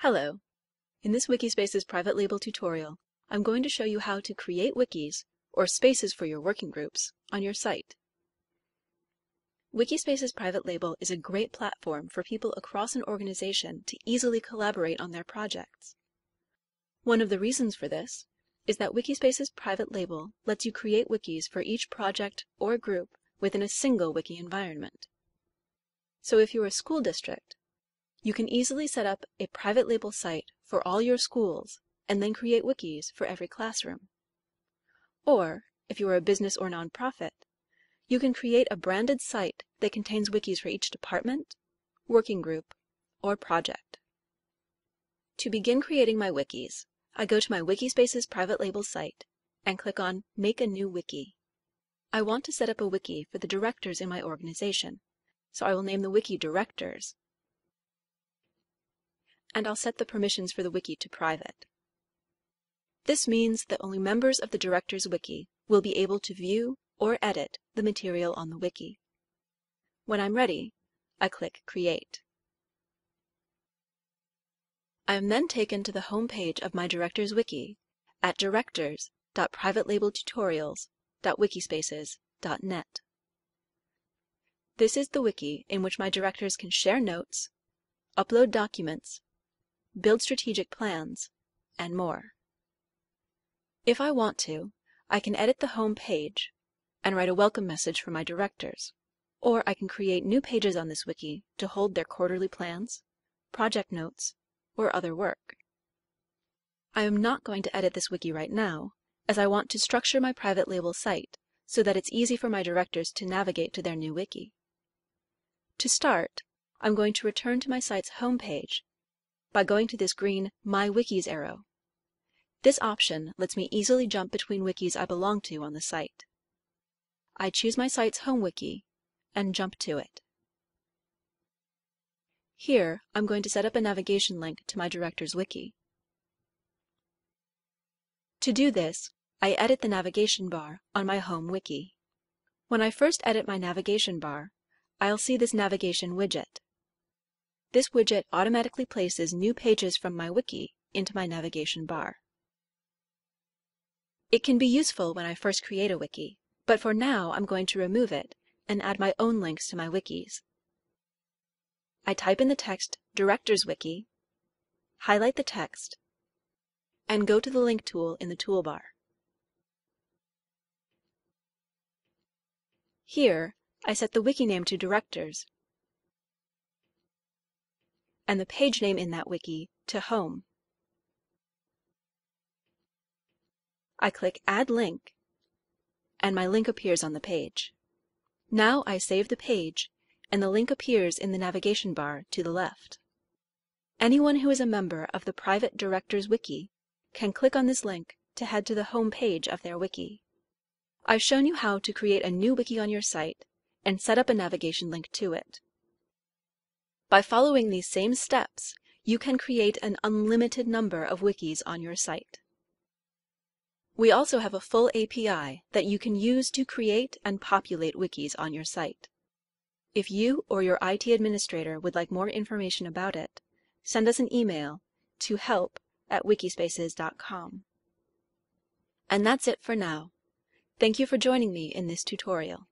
Hello! In this Wikispaces private label tutorial, I'm going to show you how to create wikis, or spaces for your working groups, on your site. Wikispaces private label is a great platform for people across an organization to easily collaborate on their projects. One of the reasons for this is that Wikispaces private label lets you create wikis for each project or group within a single wiki environment. So if you're a school district, you can easily set up a private label site for all your schools and then create wikis for every classroom. Or, if you are a business or nonprofit, you can create a branded site that contains wikis for each department, working group, or project. To begin creating my wikis, I go to my Wikispaces private label site and click on Make a New Wiki. I want to set up a wiki for the directors in my organization, so I will name the wiki Directors and I'll set the permissions for the wiki to private. This means that only members of the Directors Wiki will be able to view or edit the material on the wiki. When I'm ready, I click Create. I am then taken to the home page of my Directors Wiki at directors.privatelabeltutorials.wikispaces.net. This is the wiki in which my directors can share notes, upload documents, build strategic plans, and more. If I want to, I can edit the home page and write a welcome message for my directors, or I can create new pages on this wiki to hold their quarterly plans, project notes, or other work. I am not going to edit this wiki right now, as I want to structure my private label site so that it's easy for my directors to navigate to their new wiki. To start, I'm going to return to my site's home page by going to this green My Wikis arrow. This option lets me easily jump between wikis I belong to on the site. I choose my site's home wiki and jump to it. Here, I'm going to set up a navigation link to my director's wiki. To do this, I edit the navigation bar on my home wiki. When I first edit my navigation bar, I'll see this navigation widget. This widget automatically places new pages from my wiki into my navigation bar. It can be useful when I first create a wiki, but for now I'm going to remove it and add my own links to my wikis. I type in the text Directors Wiki, highlight the text, and go to the link tool in the toolbar. Here, I set the wiki name to Directors and the page name in that wiki to Home. I click Add Link, and my link appears on the page. Now I save the page, and the link appears in the navigation bar to the left. Anyone who is a member of the private Directors Wiki can click on this link to head to the home page of their wiki. I've shown you how to create a new wiki on your site and set up a navigation link to it. By following these same steps, you can create an unlimited number of wikis on your site. We also have a full API that you can use to create and populate wikis on your site. If you or your IT administrator would like more information about it, send us an email to help at wikispaces.com. And that's it for now. Thank you for joining me in this tutorial.